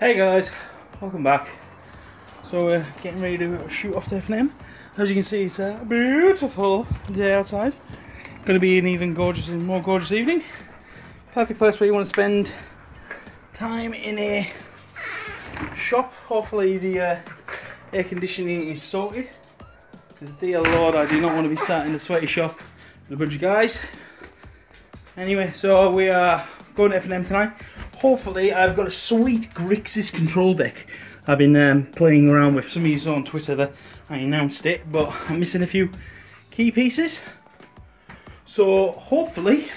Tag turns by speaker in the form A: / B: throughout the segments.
A: Hey guys, welcome back. So we're getting ready to shoot off to FNM. As you can see, it's a beautiful day outside. Going to be an even gorgeous, and more gorgeous evening. Perfect place where you want to spend time in a shop. Hopefully the uh, air conditioning is sorted. Because dear lord, I do not want to be sat in a sweaty shop with a bunch of guys. Anyway, so we are going to FNM tonight. Hopefully, I've got a sweet Grixis control deck. I've been um, playing around with some of you on Twitter that I announced it, but I'm missing a few key pieces. So hopefully,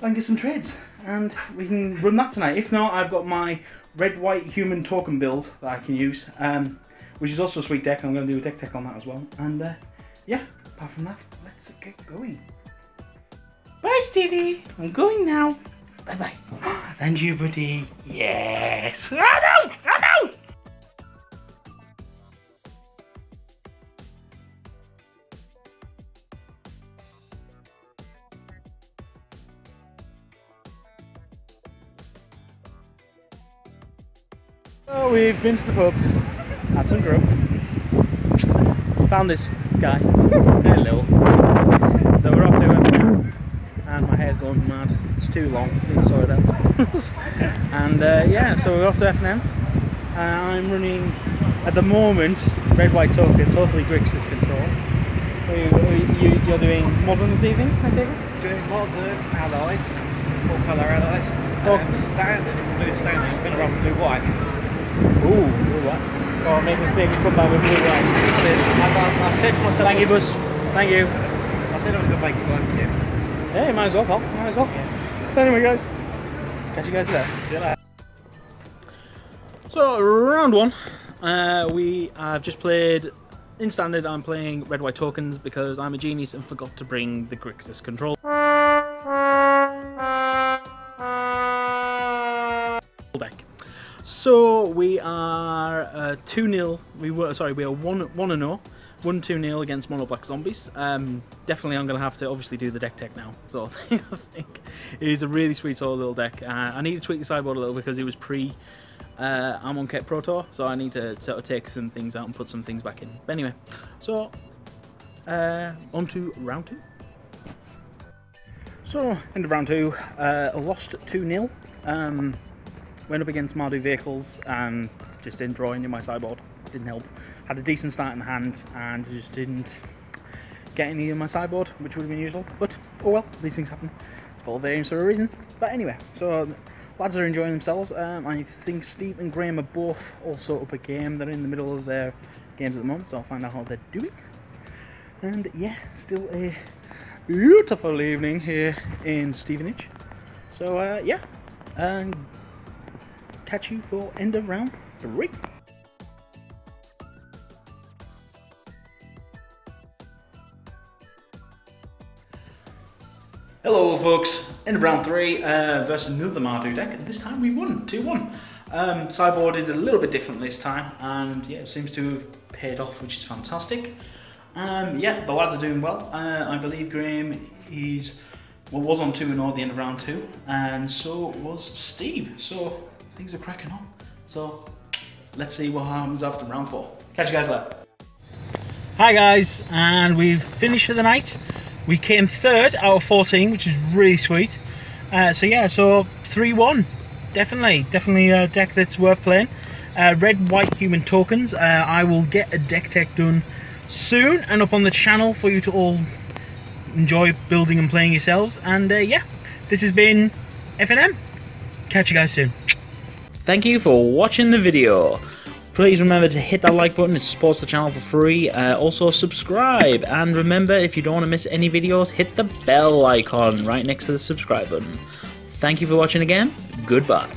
A: I can get some trades and we can run that tonight. If not, I've got my red white human token build that I can use, um, which is also a sweet deck. I'm going to do a deck tech on that as well. And uh, yeah, apart from that, let's get going. Bye, Stevie. I'm going now. Bye bye. And you, buddy. Yes. Oh no! Oh no! So we've been to the pub, had some grub, found this guy. Hello. So we're off to him, and my hair's going mad. It's too long. Need to sort it out. and uh, yeah, so we're off to FNM. Uh, I'm running at the moment red white token, totally Grixis control. You, you, you're doing modern this evening, I it?
B: Doing modern allies, full colour allies.
A: Oh.
B: Um, standard, if I'm doing standard, I'm going to run blue white.
A: Ooh, blue white. Or maybe, maybe come back with blue white.
B: I, I, I said to myself,
A: Thank you, Bus. Thank you.
B: I said I was going to make it one kit.
A: Hey, might as well, pal. Might as well. So anyway, guys, catch you guys there.
B: See you later.
A: So round one, uh, we have just played. In standard, I'm playing red white tokens because I'm a genius and forgot to bring the Grixis control deck. So we are uh, two 0 We were sorry, we are one one and zero. One two 0 against Mono Black Zombies. Um, definitely, I'm going to have to obviously do the deck tech now. So I think it is a really sweet of little deck. Uh, I need to tweak the sideboard a little because it was pre uh, Amonkhet Pro Tour, so I need to sort of take some things out and put some things back in. But anyway, so uh, on to round two. So, end of round two, uh, lost 2 0. Um, went up against Mardu vehicles and just didn't draw into my sideboard. Didn't help. Had a decent start in hand and just didn't get any in my sideboard, which would have been usual. But oh well, these things happen. It's called variance for a reason. But anyway, so lads are enjoying themselves. Um, I think Steve and Graham are both also up a game. They're in the middle of their games at the moment, so I'll find out how they're doing. And yeah, still a beautiful evening here in Stevenage. So uh, yeah, and catch you for end of round three. Hello folks, of round three uh, versus another Mardu deck and this time we won, 2-1. Um, sideboarded a little bit differently this time and yeah, it seems to have paid off which is fantastic. Um, yeah, the lads are doing well. Uh, I believe Graham is well, was on 2 and 0 at the end of round 2 and so was Steve. So things are cracking on. So let's see what happens after round 4. Catch you guys later. Hi guys, and we've finished for the night. We came third out of 14, which is really sweet. Uh, so yeah, so 3-1. Definitely, definitely a deck that's worth playing. Uh, red, white human tokens. Uh, I will get a deck tech done soon and up on the channel for you to all enjoy building and playing yourselves. And uh, yeah, this has been FNM. Catch you guys soon. Thank you for watching the video. Please remember to hit that like button, it supports the channel for free. Uh, also subscribe, and remember if you don't want to miss any videos, hit the bell icon right next to the subscribe button. Thank you for watching again, goodbye.